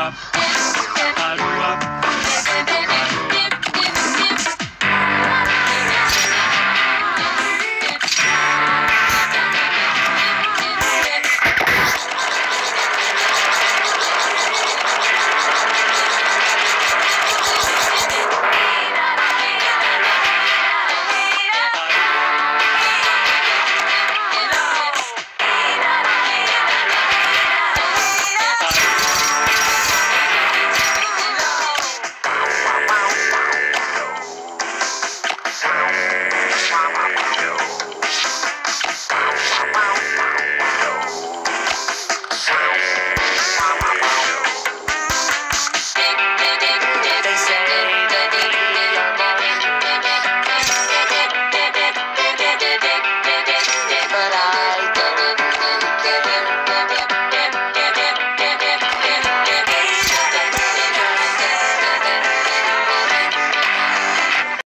up. Yeah.